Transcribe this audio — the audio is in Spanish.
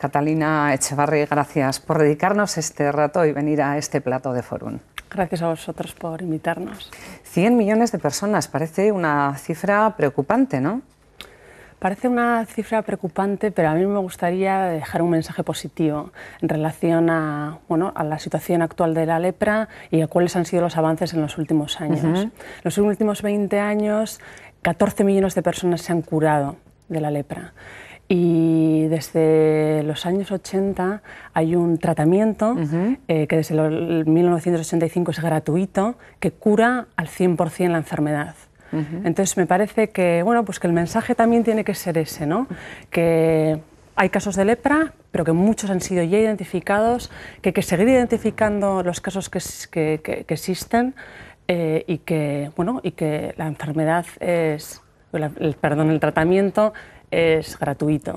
Catalina Echevarri, gracias por dedicarnos este rato y venir a este plato de Forum. Gracias a vosotros por invitarnos. 100 millones de personas, parece una cifra preocupante, ¿no? Parece una cifra preocupante, pero a mí me gustaría dejar un mensaje positivo en relación a, bueno, a la situación actual de la lepra y a cuáles han sido los avances en los últimos años. En los últimos 20 años, 14 millones de personas se han curado de la lepra. Y desde los años 80 hay un tratamiento eh, que desde el 1985 es gratuito, que cura al 100% la enfermedad. Entonces me parece que, bueno, pues que el mensaje también tiene que ser ese, ¿no? que hay casos de lepra, pero que muchos han sido ya identificados, que hay que seguir identificando los casos que, que, que, existen eh, y, que, bueno, y que la enfermedad es, el, perdón, el tratamiento es gratuito.